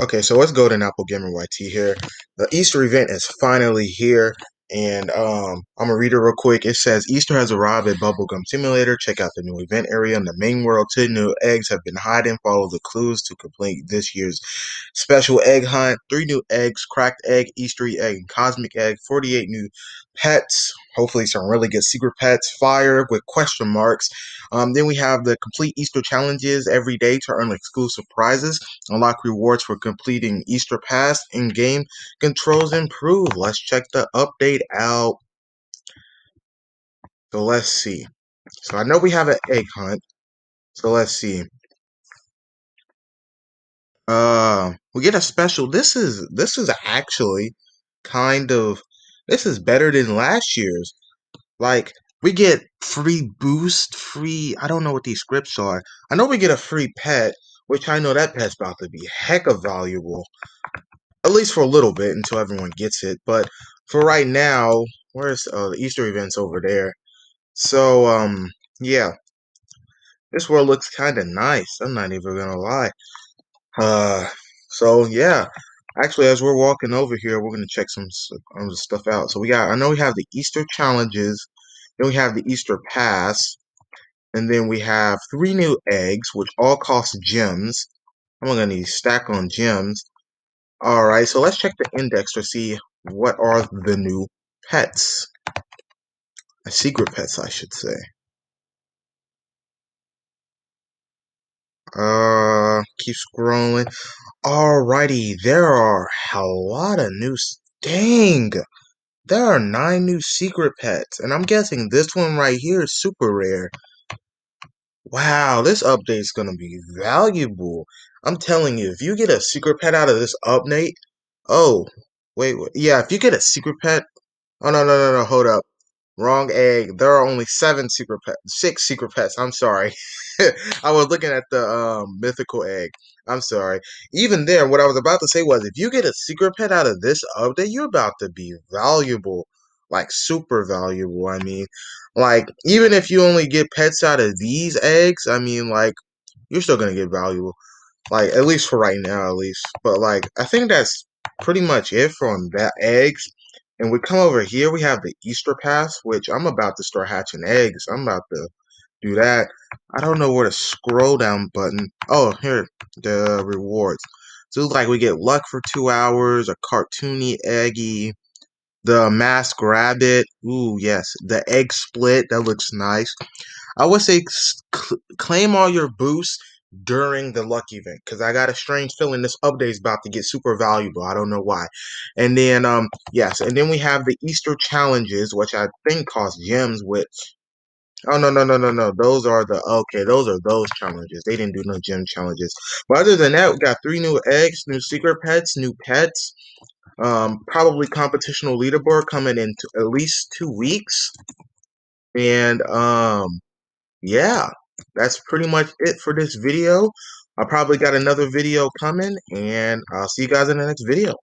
Okay, so it's Golden Apple Gamer YT here. The Easter event is finally here, and um, I'm gonna read it real quick. It says Easter has arrived at Bubblegum Simulator. Check out the new event area in the main world. Two new eggs have been hiding. Follow the clues to complete this year's special egg hunt. Three new eggs: cracked egg, Easter egg, and cosmic egg. 48 new pets. Hopefully, some really good secret pets. Fire with question marks. Um, then we have the complete Easter challenges every day to earn exclusive prizes. Unlock rewards for completing Easter Pass. In game controls improve. Let's check the update out. So let's see. So I know we have an egg hunt. So let's see. Uh, we get a special. This is this is actually kind of this is better than last year's. Like we get free boost, free. I don't know what these scripts are. I know we get a free pet, which I know that pet's about to be heck of valuable. At least for a little bit until everyone gets it. But for right now, where's uh, the Easter events over there? So um, yeah, this world looks kind of nice. I'm not even gonna lie. Uh, so yeah, actually, as we're walking over here, we're gonna check some some stuff out. So we got. I know we have the Easter challenges. Then we have the Easter pass. And then we have three new eggs, which all cost gems. I'm gonna need stack on gems. All right, so let's check the index to see what are the new pets. Secret pets, I should say. Uh, keep scrolling. Alrighty, there are a lot of new. Dang, there are nine new secret pets, and I'm guessing this one right here is super rare. Wow, this update is gonna be valuable. I'm telling you, if you get a secret pet out of this update, oh, wait, wait, yeah, if you get a secret pet, oh no, no, no, no, hold up. Wrong egg. There are only seven secret pets. Six secret pets. I'm sorry. I was looking at the um, mythical egg. I'm sorry. Even there, what I was about to say was if you get a secret pet out of this update, you're about to be valuable. Like super valuable. I mean, like even if you only get pets out of these eggs, I mean, like you're still gonna get valuable. Like at least for right now, at least. But like I think that's pretty much it from that eggs. And we come over here, we have the Easter pass, which I'm about to start hatching eggs. I'm about to do that. I don't know where the scroll down button. Oh, here, the rewards. So like we get luck for two hours, a cartoony eggy, the mask rabbit. Ooh, yes, the egg split. That looks nice. I would say claim all your boosts during the luck event because I got a strange feeling this update is about to get super valuable. I don't know why. And then, um, yes, and then we have the Easter challenges, which I think cost gems, which. Oh no no no no no! Those are the okay. Those are those challenges. They didn't do no gem challenges. But other than that, we got three new eggs, new secret pets, new pets. Um, probably competitional leaderboard coming in at least two weeks. And um, yeah, that's pretty much it for this video. I probably got another video coming, and I'll see you guys in the next video.